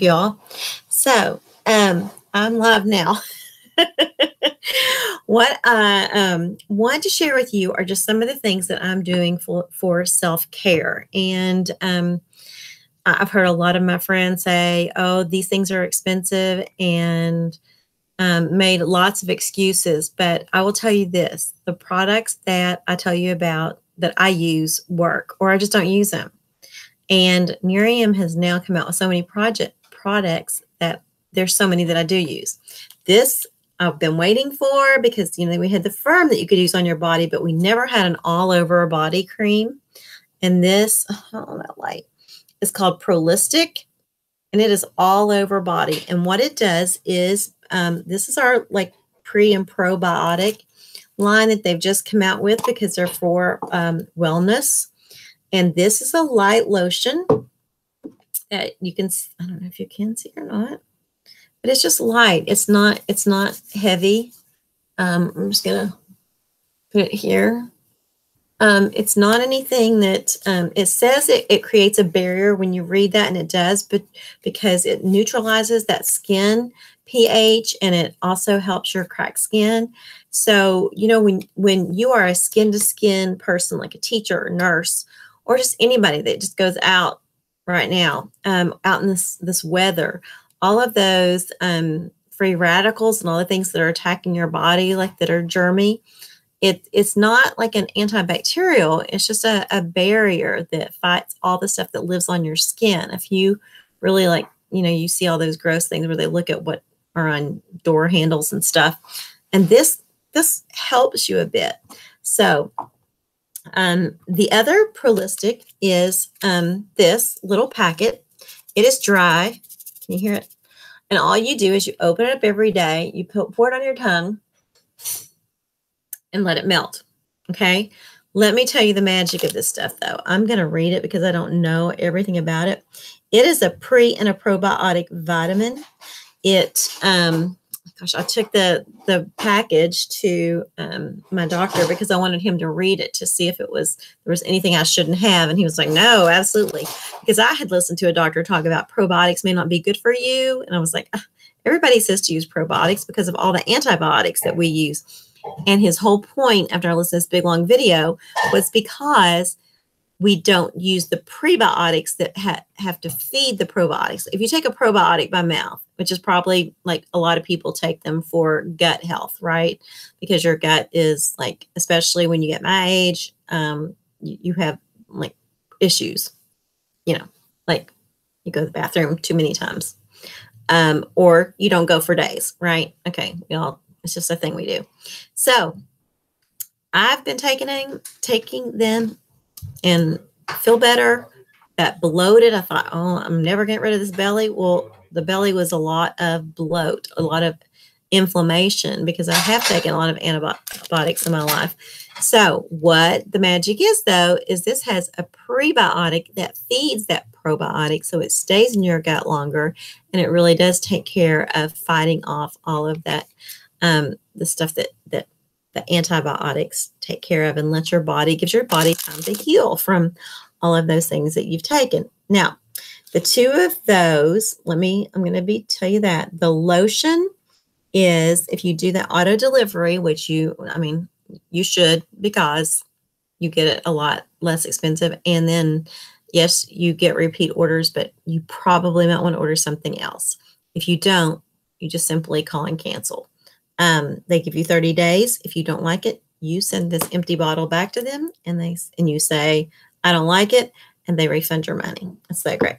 y'all. So, um, I'm live now. what I um, want to share with you are just some of the things that I'm doing for, for self care. And um, I've heard a lot of my friends say, oh, these things are expensive and um, made lots of excuses. But I will tell you this the products that I tell you about that I use work, or I just don't use them. And Nerium has now come out with so many project products that there's so many that I do use. This I've been waiting for because you know we had the firm that you could use on your body, but we never had an all over body cream. And this, oh that light, is called Prolistic, and it is all over body. And what it does is, um, this is our like pre and probiotic line that they've just come out with because they're for um, wellness. And this is a light lotion you can, I don't know if you can see or not, but it's just light. It's not, it's not heavy. Um, I'm just to put it here. Um, it's not anything that um, it says it, it creates a barrier when you read that, and it does, but because it neutralizes that skin pH and it also helps your cracked skin. So, you know, when when you are a skin to skin person, like a teacher or nurse, or just anybody that just goes out right now, um, out in this this weather, all of those um, free radicals and all the things that are attacking your body, like that are germy, it, it's not like an antibacterial, it's just a, a barrier that fights all the stuff that lives on your skin. If you really like, you know, you see all those gross things where they look at what are on door handles and stuff. And this this helps you a bit. So um, the other Prolistic is um, this little packet. It is dry. Can you hear it? And all you do is you open it up every day. You put, pour it on your tongue and let it melt. Okay. Let me tell you the magic of this stuff, though. I'm going to read it because I don't know everything about it. It is a pre and a probiotic vitamin. It, um, gosh, I took the the package to um, my doctor because I wanted him to read it to see if it was there was anything I shouldn't have, and he was like, "No, absolutely," because I had listened to a doctor talk about probiotics may not be good for you, and I was like, everybody says to use probiotics because of all the antibiotics that we use. And his whole point after I listened to this big long video was because we don't use the prebiotics that ha- have to feed the probiotics. If you take a probiotic by mouth, which is probably like a lot of people take them for gut health, right? Because your gut is like, especially when you get my age, um, you, you have like issues, you know, like you go to the bathroom too many times, um, or you don't go for days, right? Okay, we all it's just a thing we do. So I've been taking taking them and feel better. That bloated, I thought, oh, I'm never getting rid of this belly. Well, the belly was a lot of bloat, a lot of inflammation because I have taken a lot of antibiotics in my life. So, what the magic is though is this has a prebiotic that feeds that probiotic so it stays in your gut longer and it really does take care of fighting off all of that um, the stuff that that the antibiotics take care of and let your body gives your body time to heal from all of those things that you've taken. Now, the two of those, let me, I'm going to be tell you that the lotion is if you do the auto delivery, which you, I mean, you should because you get it a lot less expensive. And then, yes, you get repeat orders, but you probably might want to order something else. If you don't, you just simply call and cancel. Um, they give you 30 days. If you don't like it, you send this empty bottle back to them and they and you say, I don't like it, and they refund your money. That's so great.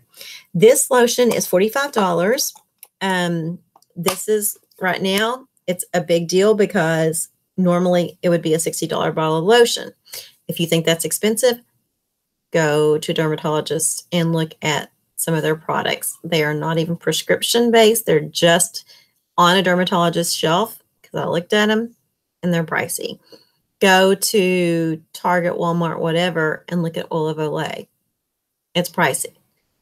This lotion is $45. Um, this is right now, it's a big deal because normally it would be a $60 bottle of lotion. If you think that's expensive, go to a dermatologist and look at some of their products. They are not even prescription based, they're just on a dermatologist's shelf I looked at them and they're pricey. Go to Target, Walmart, whatever, and look at Oil Olay. It's pricey.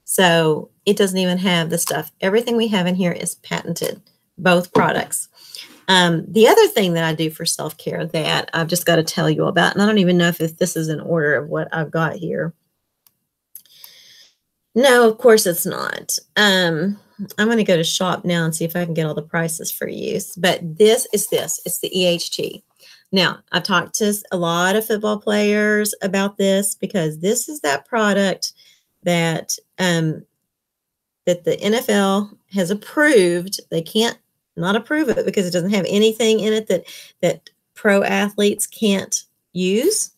So it doesn't even have the stuff. Everything we have in here is patented, both products. Um, the other thing that I do for self care that I've just got to tell you about, and I don't even know if this is in order of what I've got here. No, of course it's not. Um, I'm going to go to shop now and see if I can get all the prices for use. But this is this. It's the EHT. Now, I've talked to a lot of football players about this because this is that product that um, that the NFL has approved. They can't not approve it because it doesn't have anything in it that that pro athletes can't use.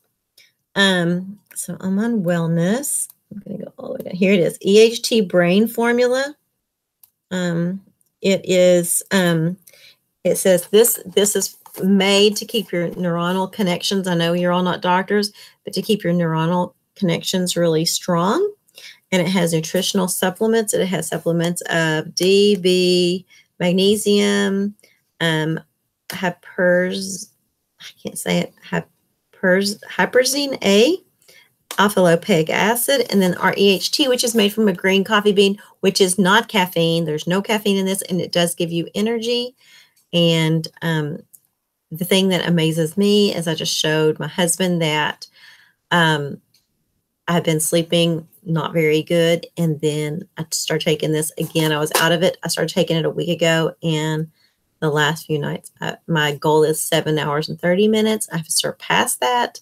Um, so I'm on wellness. I'm going to go all the way down. Here it is EHT brain formula. Um, it is, um, it says this, this is made to keep your neuronal connections. I know you're all not doctors, but to keep your neuronal connections really strong. And it has nutritional supplements. It has supplements of D, B, magnesium, um, hypers, I can't say it, hypers, hyperzine A, alpha lipoic acid, and then REHT, which is made from a green coffee bean, which is not caffeine. There's no caffeine in this, and it does give you energy. And um, the thing that amazes me is I just showed my husband that um, I've been sleeping not very good. And then I started taking this again. I was out of it. I started taking it a week ago. And the last few nights, I, my goal is seven hours and 30 minutes. I've surpassed that.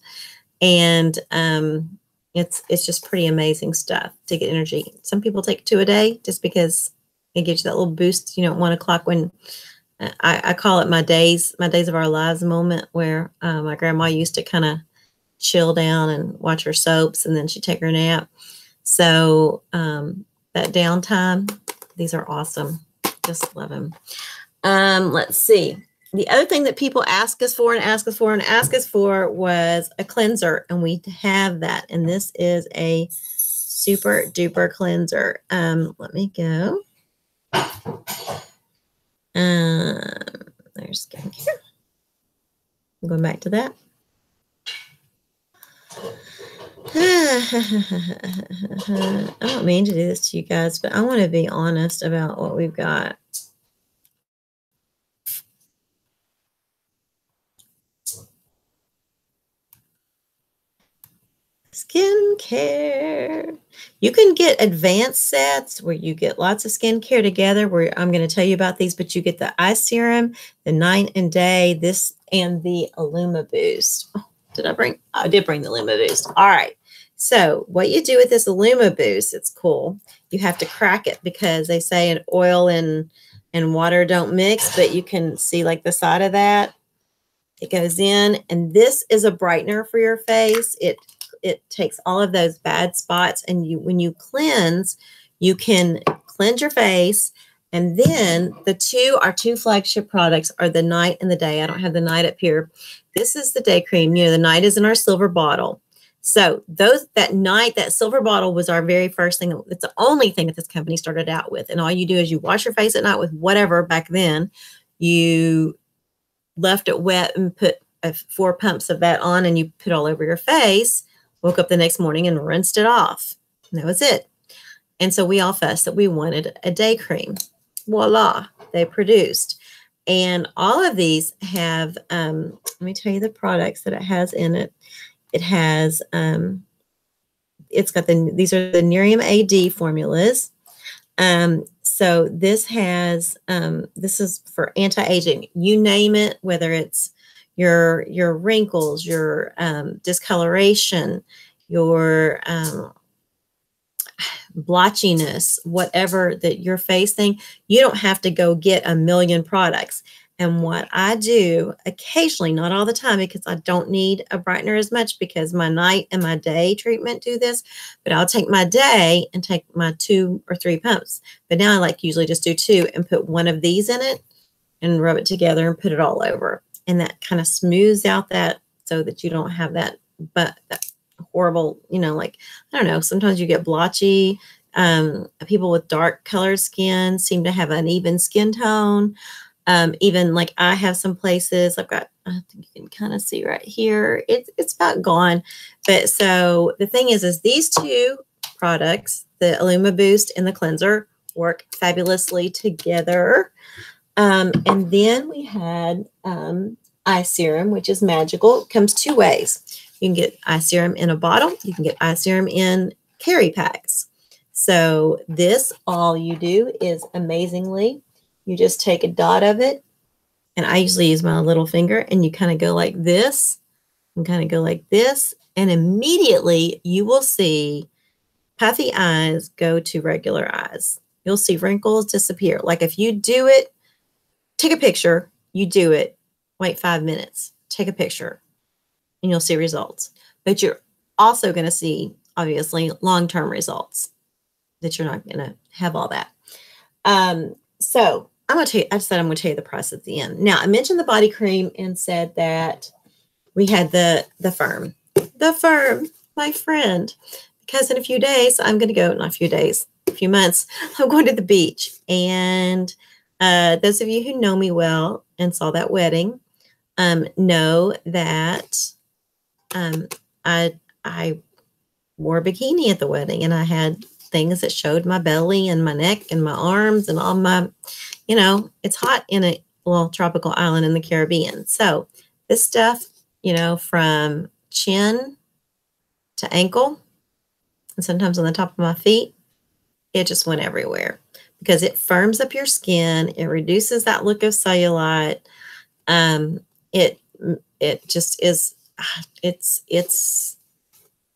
And um, it's it's just pretty amazing stuff to get energy. Some people take two a day just because it gives you that little boost, you know, at one o'clock when uh, I, I, call it my days, my days of our lives moment where uh, my grandma used to kind of chill down and watch her soaps and then she'd take her nap. So um, that downtime, these are awesome. Just love them. Um, let's see the other thing that people ask us for and ask us for and ask us for was a cleanser, and we have that. And this is a super duper cleanser. Um, let me go. Um, there's skincare. I'm going back to that. I don't mean to do this to you guys, but I want to be honest about what we've got. Skincare. You can get advanced sets where you get lots of skincare together. Where I'm going to tell you about these, but you get the eye serum, the night and day, this, and the Illuma Boost. Oh, did I bring? I did bring the Illuma Boost. All right. So what you do with this Illuma Boost, it's cool. You have to crack it because they say an oil and and water don't mix, but you can see like the side of that. It goes in, and this is a brightener for your face. It it takes all of those bad spots and you when you cleanse you can cleanse your face and then the two our two flagship products are the night and the day. I don't have the night up here. This is the day cream. You know the night is in our silver bottle. So those that night that silver bottle was our very first thing. It's the only thing that this company started out with and all you do is you wash your face at night with whatever back then. You left it wet and put four pumps of that on and you put all over your face Woke up the next morning and rinsed it off. And that was it. And so we all fussed that we wanted a day cream. Voila, they produced. And all of these have, um, let me tell you the products that it has in it. It has, um, it's got the, these are the Nerium AD formulas. Um, so this has, um, this is for anti-aging. You name it, whether it's your your wrinkles, your um, discoloration, your um, blotchiness, whatever that you're facing, you don't have to go get a million products. And what I do occasionally, not all the time, because I don't need a brightener as much because my night and my day treatment do this, but I'll take my day and take my two or three pumps. But now I like usually just do two and put one of these in it and rub it together and put it all over and that kind of smooths out that so that you don't have that but that horrible you know like i don't know sometimes you get blotchy um, people with dark colored skin seem to have an even skin tone. Um, even like i have some places i've got i think you can kind of see right here it's it's about gone. But so the thing is is these two products the Illuma Boost and the cleanser work fabulously together um, and then we had um, eye serum, which is magical. It comes two ways. You can get eye serum in a bottle. You can get eye serum in carry packs. So this, all you do is amazingly, you just take a dot of it. And I usually use my little finger and you kind of go like this and kind of go like this. And immediately you will see puffy eyes go to regular eyes. You'll see wrinkles disappear. Like if you do it, take a picture, you do it, wait five minutes, take a picture, and you'll see results. But you're also going to see, obviously, long term results that you're not going to have all that. Um, so I'm going to tell you, I said I'm going to tell you the price at the end. Now, I mentioned the body cream and said that we had the the firm, the firm, my friend, because in a few days I'm going to go, not a few days, a few months, I'm going to the beach. And uh, those of you who know me well and saw that wedding um, know that um, I I wore a bikini at the wedding, and I had things that showed my belly and my neck and my arms and all my, you know, it's hot in a little tropical island in the Caribbean. So this stuff, you know, from chin to ankle, and sometimes on the top of my feet, it just went everywhere because it firms up your skin. It reduces that look of cellulite. Um, it it just is. It's it's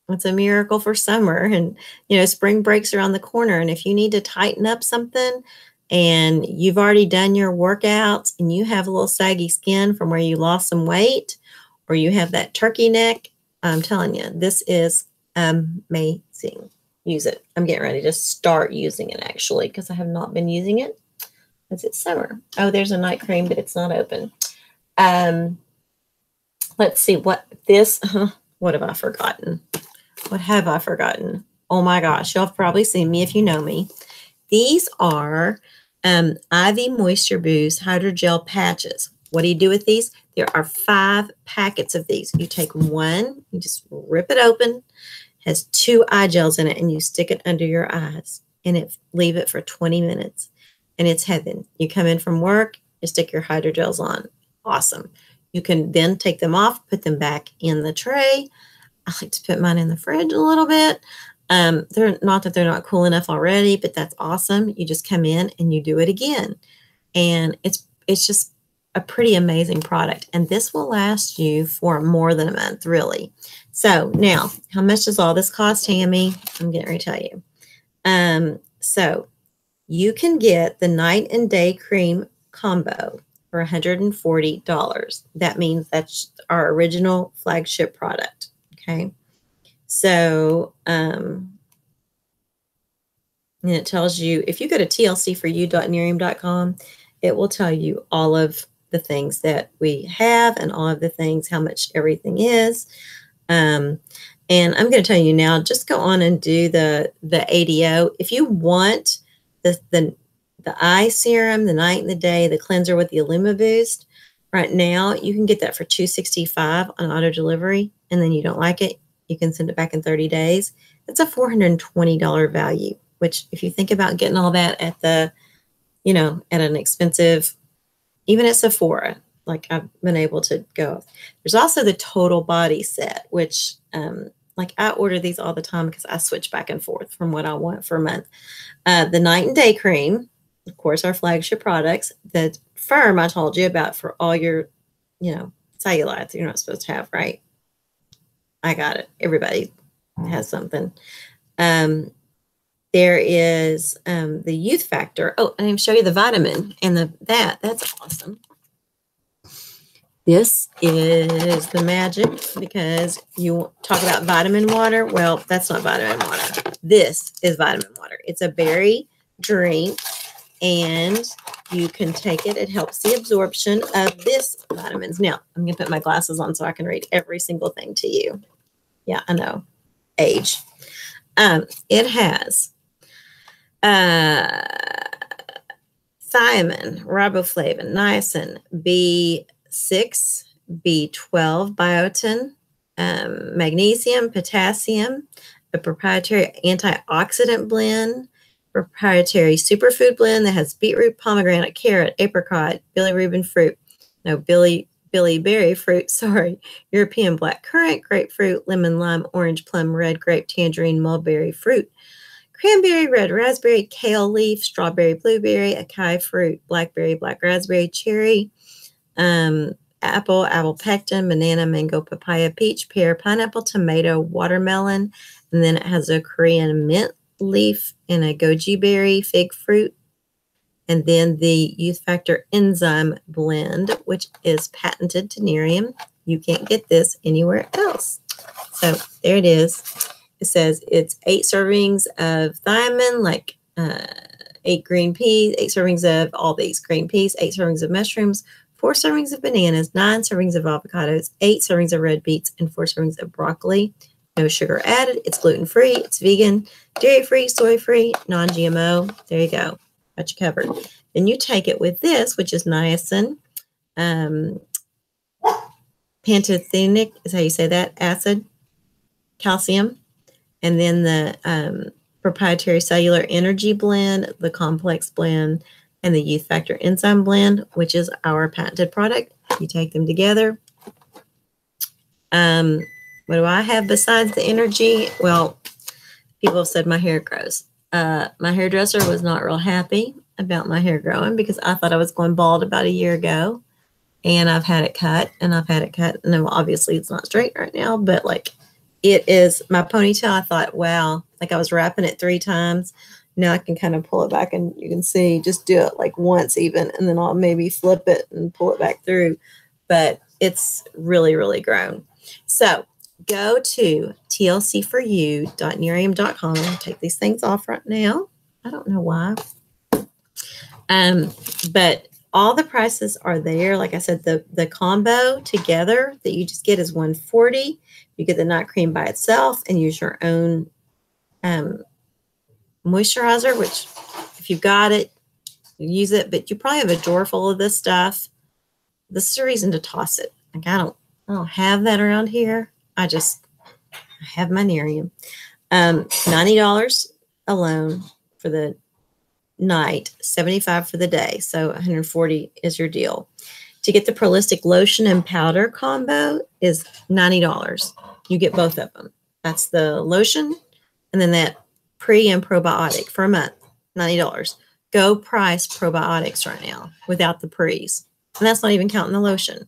it's a miracle for summer, and you know spring breaks around the corner. And if you need to tighten up something, and you've already done your workouts, and you have a little saggy skin from where you lost some weight, or you have that turkey neck, I'm telling you, this is amazing use it. I'm getting ready to start using it actually because I have not been using it because it's summer. Oh, there's a night cream, but it's not open. Um, let's see what this, what have I forgotten? What have I forgotten? Oh my gosh, have probably seen me if you know me. These are um, Ivy Moisture Boost Hydrogel Patches. What do you do with these? There are five packets of these. You take one, you just rip it open, has two eye gels in it and you stick it under your eyes and it leave it for 20 minutes and it's heaven. You come in from work, you stick your hydrogels on. Awesome. You can then take them off, put them back in the tray. I like to put mine in the fridge a little bit. Um, they're not that they're not cool enough already, but that's awesome. You just come in and you do it again. And it's it's just a pretty amazing product. And this will last you for more than a month, really. So now, how much does all this cost, Tammy? I'm getting ready to tell you. Um, so you can get the night and day cream combo for $140. That means that's our original flagship product. Okay. So, um, and it tells you if you go to tlc4u.nerium.com, it will tell you all of the things that we have and all of the things, how much everything is. Um, and I'm going to tell you now, just go on and do the the ADO. If you want the the the eye serum, the night and the day, the cleanser with the Illuma Boost, right now you can get that for 265 on auto delivery, and then you don't like it, you can send it back in 30 days. It's a $420 value, which if you think about getting all that at the, you know, at an expensive even at Sephora, like I've been able to go. There's also the total body set, which um, like I order these all the time because I switch back and forth from what I want for a month. Uh, the night and day cream, of course, our flagship products. The firm I told you about for all your, you know, cellulite you're not supposed to have, right? I got it. Everybody has something. Um, there is um, the youth factor. Oh, and I'm show you the vitamin and the that. That's awesome. This is the magic because you talk about vitamin water. Well, that's not vitamin water. This is vitamin water. It's a berry drink and you can take it. It helps the absorption of this vitamins. Now, I'm going to put my glasses on so I can read every single thing to you. Yeah, I know. Age. Um, it has uh, thiamine, riboflavin, niacin, B6, B12, biotin, um, magnesium, potassium, a proprietary antioxidant blend, proprietary superfood blend that has beetroot, pomegranate, carrot, apricot, bilirubin fruit, no, billy, billy berry fruit, sorry, European black currant, grapefruit, lemon, lime, orange, plum, red grape, tangerine, mulberry fruit, cranberry, red raspberry, kale leaf, strawberry, blueberry, acai fruit, blackberry, black raspberry, cherry, um, apple, apple pectin, banana, mango, papaya, peach, pear, pineapple, tomato, watermelon, and then it has a Korean mint leaf and a goji berry, fig fruit, and then the Youth Factor enzyme blend, which is patented to Nerium. You can't get this anywhere else. So there it is. It says it's eight servings of thiamine, like uh, eight green peas, eight servings of all these green peas, eight servings of mushrooms, four servings of bananas, nine servings of avocados, eight servings of red beets, and four servings of broccoli. No sugar added. It's gluten free. It's vegan, dairy free, soy free, non GMO. There you go. Got you covered. Then you take it with this, which is niacin, um, pantothenic is how you say that acid, calcium, and then the um, proprietary cellular energy blend, the complex blend, and the youth factor enzyme blend, which is our patented product. You take them together. Um, what do I have besides the energy? Well, people have said my hair grows. Uh, my hairdresser was not real happy about my hair growing because I thought I was going bald about a year ago. And I've had it cut and I've had it cut. And obviously it's not straight right now, but like it is my ponytail. I thought, wow, like I was wrapping it three times. Now I can kind of pull it back and you can see just do it like once even, and then I'll maybe flip it and pull it back through. But it's really, really grown. So go to tlc4u.nerium.com. Take these things off right now. I don't know why. Um, but all the prices are there. Like I said, the the combo together that you just get is 140. You get the night cream by itself and use your own um, moisturizer, which if you've got it, use it. But you probably have a drawer full of this stuff. This is a reason to toss it. Like I don't, I don't have that around here. I just have my Nerium. Um, ninety dollars alone for the night, 75 for the day. So 140 is your deal. To get the Prolistic lotion and powder combo is $90. You get both of them. That's the lotion and then that pre and probiotic for a month, $90. Go price probiotics right now without the pre's. And that's not even counting the lotion.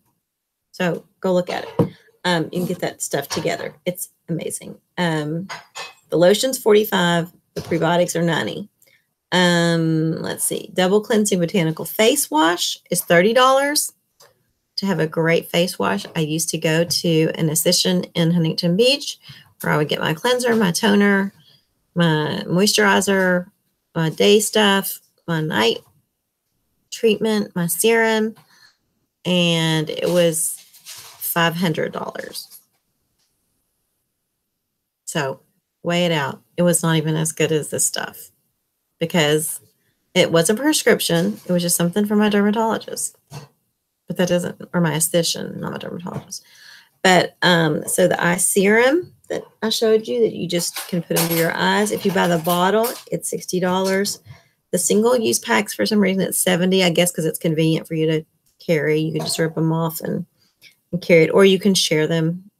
So go look at it. Um, you can get that stuff together. It's amazing. Um, the lotion's 45, the prebiotics are 90. Um, let's see. Double cleansing botanical face wash is $30 to have a great face wash. I used to go to an esthetician in Huntington Beach where I would get my cleanser, my toner, my moisturizer, my day stuff, my night treatment, my serum, and it was $500. So weigh it out. It was not even as good as this stuff because it wasn't prescription. It was just something from my dermatologist. But that doesn't, or my esthetician, not my dermatologist. But um, so the eye serum that I showed you that you just can put under your eyes. If you buy the bottle, it's $60. The single use packs, for some reason, it's 70 I guess because it's convenient for you to carry. You can just rip them off and, and carry it, or you can share them,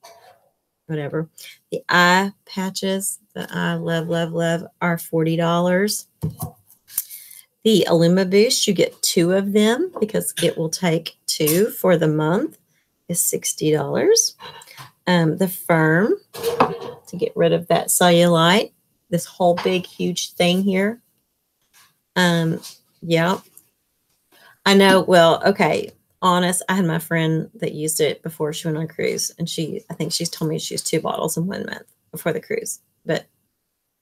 whatever. The eye patches that I love, love, love are $40. The Illuma Boost, you get two of them because it will take two for the month, is $60. Um, the Firm, to get rid of that cellulite, this whole big, huge thing here. Um, yeah. I know, well, okay, honest, I had my friend that used it before she went on cruise, and she, I think she's told me she used two bottles in one month before the cruise. But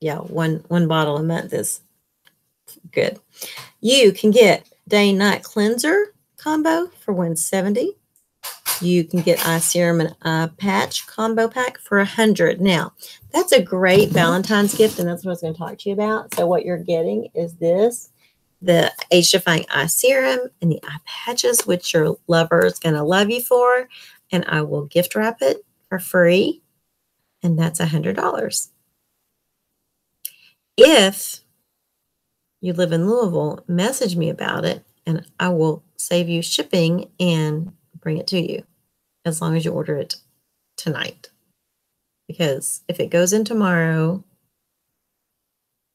yeah, one one bottle a month is good. You can get day night cleanser combo for 170. You can get eye serum and eye patch combo pack for a 100. Now, that's a great Valentine's gift, and that's what I was going to talk to you about. So, what you're getting is this the age defying eye serum and the eye patches, which your lover is going to love you for. And I will gift wrap it for free. And that's a $100. If you live in Louisville, message me about it and I will save you shipping and bring it to you as long as you order it tonight. Because if it goes in tomorrow,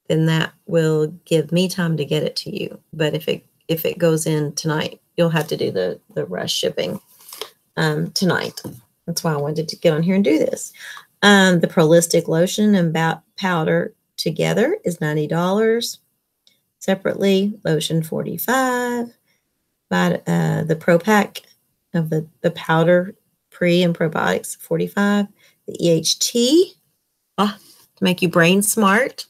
then that will give me time to get it to you. But if it if it goes in tonight, you'll have to do the the rush shipping um, tonight. That's why I wanted to get on here and do this. Um, the Prolistic lotion and powder together is ninety dollars. Separately, lotion forty five. But uh, the Pro Pack of the the powder pre and probiotics forty five. The EHT ah, to make you brain smart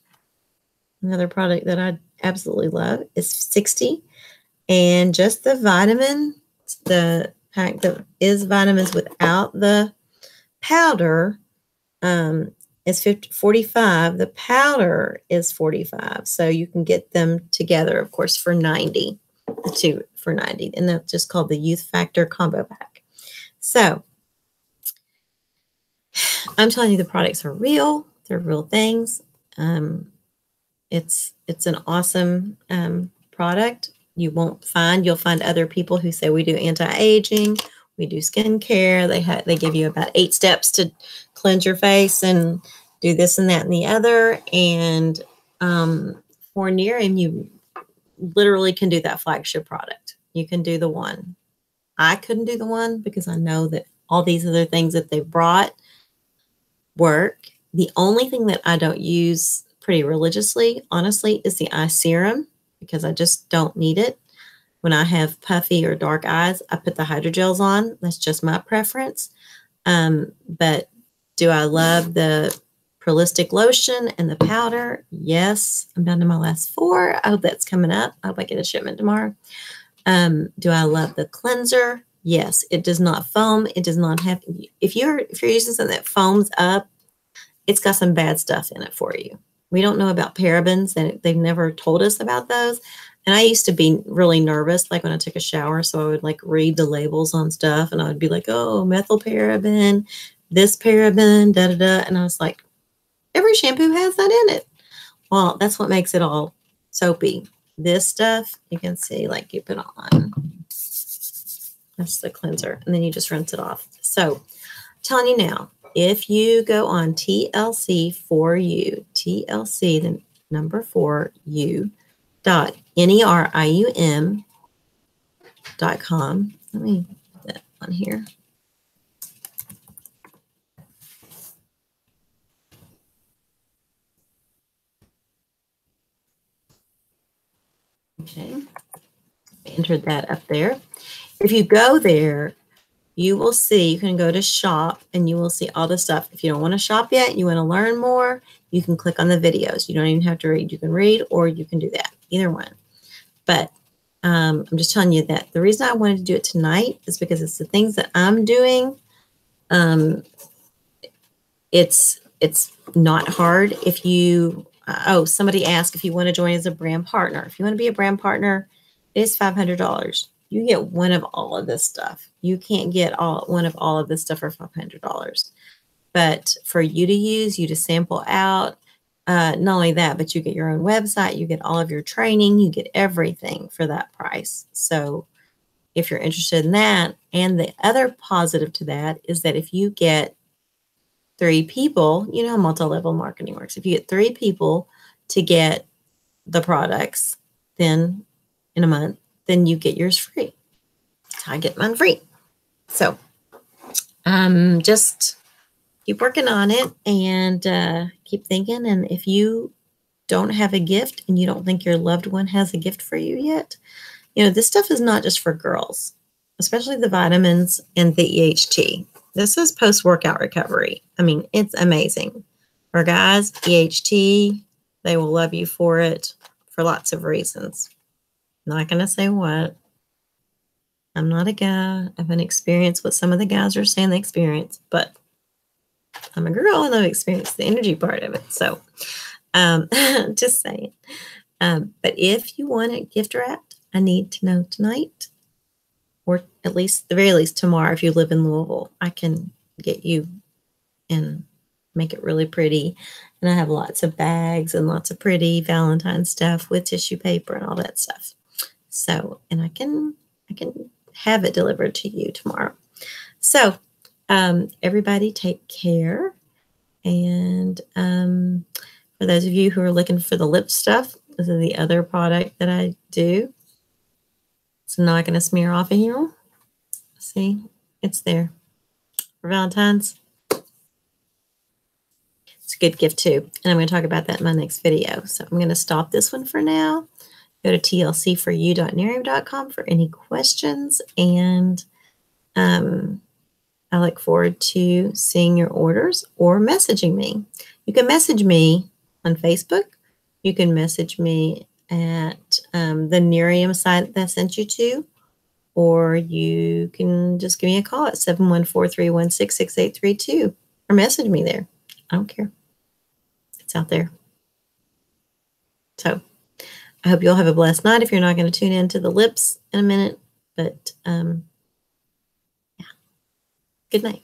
Another product that I absolutely love is 60. And just the vitamin, the pack that is vitamins without the powder um, is 50, 45. The powder is 45. So you can get them together, of course, for 90. The two for 90. And that's just called the Youth Factor Combo Pack. So I'm telling you the products are real. They're real things. Um, it's it's an awesome um, product. You won't find you'll find other people who say we do anti-aging, we do skincare. They have they give you about eight steps to cleanse your face and do this and that and the other. And um, for Nerium, you literally can do that flagship product. You can do the one. I couldn't do the one because I know that all these other things that they brought work. The only thing that I don't use pretty religiously, honestly, is the eye serum because I just don't need it. When I have puffy or dark eyes, I put the hydrogels on. That's just my preference. Um, but do I love the Prolistic lotion and the powder? Yes. I'm down to my last four. I hope that's coming up. I hope I get a shipment tomorrow. Um, do I love the cleanser? Yes. It does not foam. It does not have if you're if you're using something that foams up, it's got some bad stuff in it for you. We don't know about parabens, and they've never told us about those. And I used to be really nervous, like when I took a shower. So I would like read the labels on stuff, and I would be like, "Oh, methyl paraben, this paraben, da da da." And I was like, "Every shampoo has that in it." Well, that's what makes it all soapy. This stuff you can see, like you put on. That's the cleanser, and then you just rinse it off. So, I'm telling you now, if you go on TLC for you, TLC, the number four, you dot N-E-R-I-U-M dot com. Let me put that on here. Okay, entered that up there. If you go there, you will see, you can go to shop and you will see all the stuff. If you don't want to shop yet, you want to learn more, you can click on the videos. You don't even have to read. You can read or you can do that, either one. But um, I'm just telling you that the reason I wanted to do it tonight is because it's the things that I'm doing. Um, it's it's not hard. If you, uh, oh, somebody asked if you want to join as a brand partner. If you want to be a brand partner, it is $500 you get one of all of this stuff. You can't get all one of all of this stuff for $500. But for you to use, you to sample out, uh, not only that, but you get your own website, you get all of your training, you get everything for that price. So if you're interested in that, and the other positive to that is that if you get three people, you know how multi-level marketing works. If you get three people to get the products, then in a month, then you get yours free. I get mine free. So um, just keep working on it and uh, keep thinking. And if you don't have a gift and you don't think your loved one has a gift for you yet, you know, this stuff is not just for girls, especially the vitamins and the EHT. This is post workout recovery. I mean, it's amazing. For guys, EHT, they will love you for it for lots of reasons. Not going to say what. I'm not a guy. I haven't experienced what some of the guys are saying they experience, but I'm a girl and I've experienced the energy part of it. So, um, just saying. Um, but if you want a gift wrapped, I need to know tonight, at least the very least tomorrow. If you live in Louisville, I can get you and make it really pretty. And I have lots of bags and lots of pretty Valentine stuff with tissue paper and all that stuff. So, and I can I can have it delivered to you tomorrow. So, um, everybody take care. And um, For those of you who are looking for the lip stuff, this is the other product that I do. It's not going to smear off of here. See, it's there for Valentine's. It's a good gift too. And I'm going to talk about that in my next video. So I'm going to stop this one for now. Go to tlcforyou.nerium.com for any questions. And um, I look forward to seeing your orders or messaging me. You can message me on Facebook. You can message me at um, the Nerium site that I sent you to, or you can just give me a call at 714-316-6832 or message me there. I don't care. It's out there. So I hope you'll have a blessed night if you're not going to tune in to the lips in a minute. But um, yeah, good night.